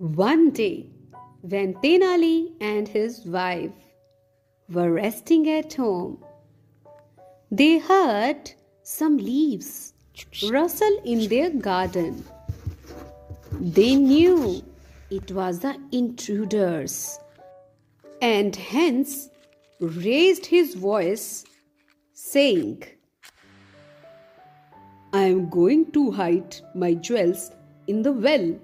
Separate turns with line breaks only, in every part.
One day, when Tenali and his wife were resting at home, they heard some leaves rustle in their garden. They knew it was the intruders and hence raised his voice, saying, I am going to hide my jewels in the well.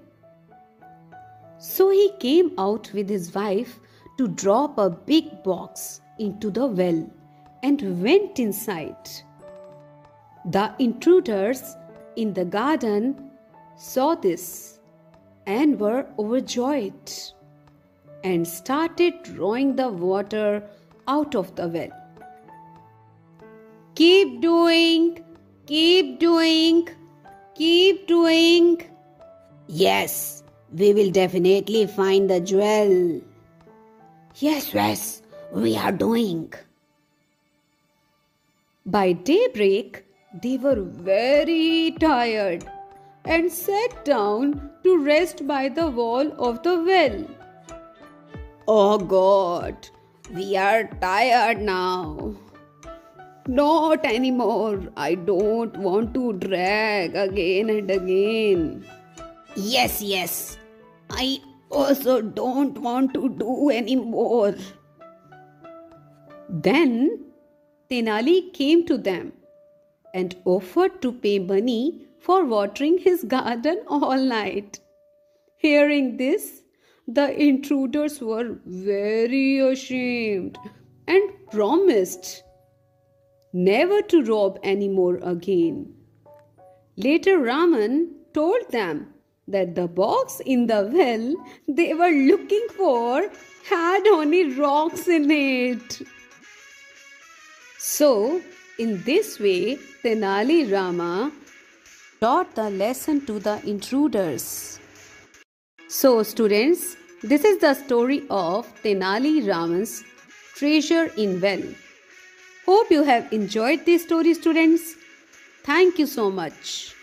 So he came out with his wife to drop a big box into the well and went inside. The intruders in the garden saw this and were overjoyed and started drawing the water out of the well. Keep doing, keep doing, keep doing.
Yes, we will definitely find the jewel. Yes, yes, we are doing.
By daybreak, they were very tired and sat down to rest by the wall of the well.
Oh God, we are tired now.
Not anymore. I don't want to drag again and again.
Yes, yes, I also don't want to do anymore.
Then Tenali came to them and offered to pay money for watering his garden all night. Hearing this, the intruders were very ashamed and promised never to rob any more again. Later, Raman told them that the box in the well they were looking for had only rocks in it. So, in this way, Tenali Rama taught the lesson to the intruders. So, students, this is the story of Tenali Raman's treasure in well. Hope you have enjoyed this story, students. Thank you so much.